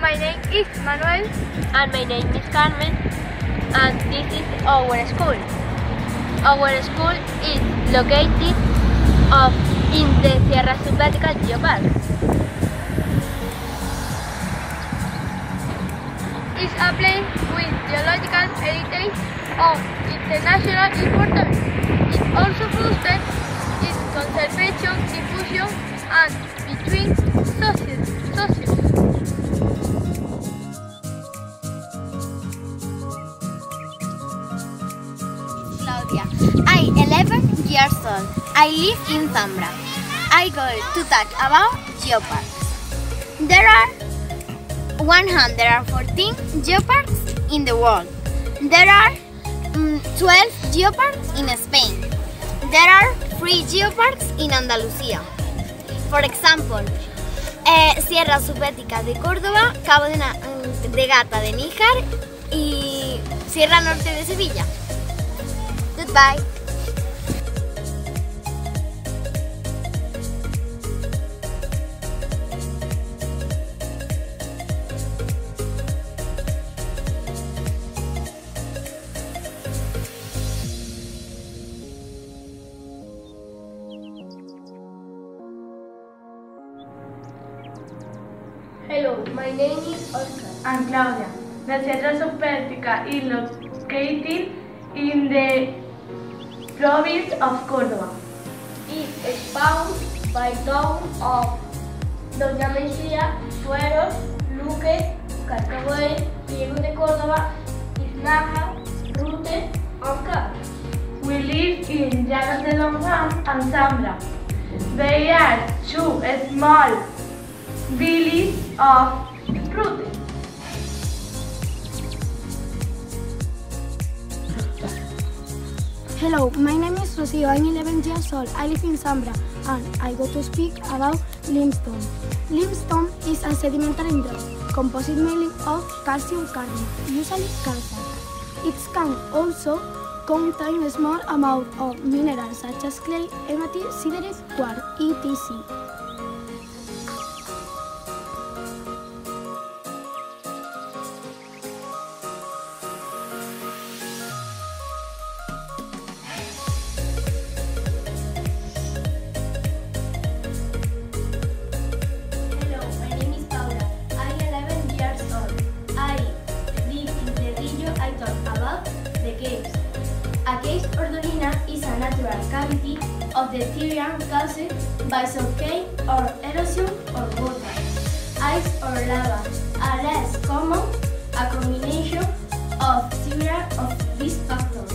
my name is Manuel. And my name is Carmen. And this is our school. Our school is located of in the Sierra Subbética Geopark. It's a place with geological heritage of international importance. It also boosted its conservation, diffusion, and between I live in Zambra. I go to talk about geoparks. There are 114 geoparks in the world. There are mm, 12 geoparks in Spain. There are 3 geoparks in Andalucía. For example, eh, Sierra Subética de Córdoba, Cabo de, Na- de Gata de Níjar y Sierra Norte de Sevilla. Goodbye. My name is Oscar. and Claudia. The Sierra Subtropical is located in the province of Córdoba. It is found by town of Doña Mencía, Fueros, Luque, Carcabuey, Diego de Córdoba, Iznaja, Rute, Cap. We live in Llanos de Longan and Zambra. They are two small villages of fruit. Hello, my name is Rocio. I'm 11 years old. I live in Zambra and I go to speak about limestone. Limestone is a sedimentary rock composed mainly of calcium carbonate, usually calcite. It can also contain a small amount of minerals such as clay, hematite, siderite, quartz, etc. cavity of the terrain caused by subcave or erosion or water. Ice or lava are less common, a combination of several of these factors.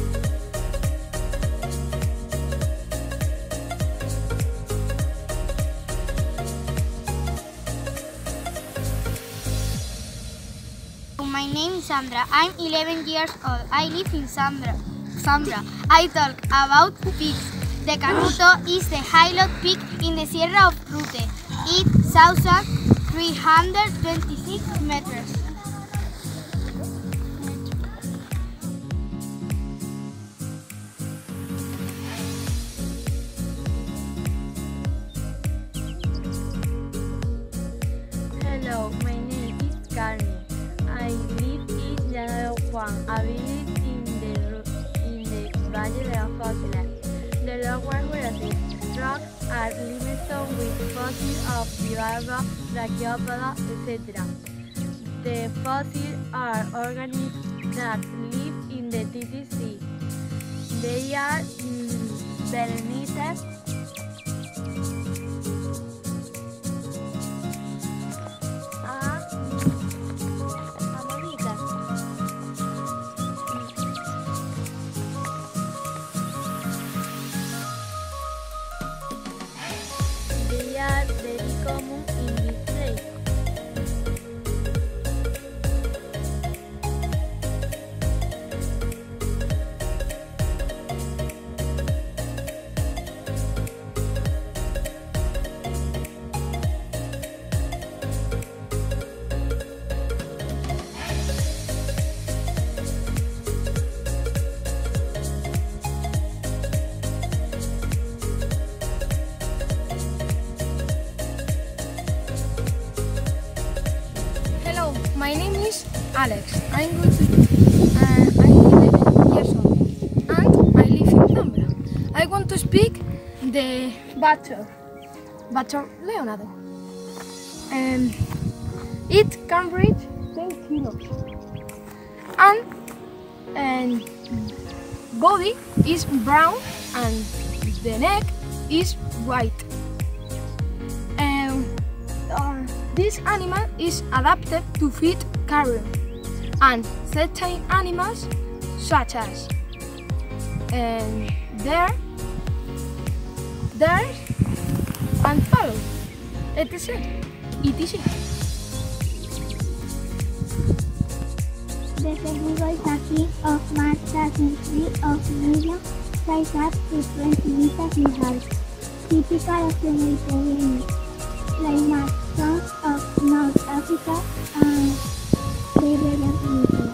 My name is Sandra. I'm 11 years old. I live in Sandra. Sandra. I talk about peaks. The Canuto is the highest peak in the Sierra of Rute. It's 1,326 meters. The lower Jurassic rocks are limestone with fossils of bivalve, brachiopoda, etc. The fossils are organisms that live in the TTC. They are mm, Berenices, como um Alex. I'm going to, uh, I'm 11 years old and I live in Zambra. I want to speak the butter, butter Leonardo. Um, it can reach 10 kilos and, and body is brown and the neck is white. Um, uh, this animal is adapted to feed carrion and certain animals such as um, deer, deer and follow, etc. etc. The segundo is a king of March tree of medium size up to 20 meters in height, typical of the Mediterranean, like zones of North Africa and increíble gran película.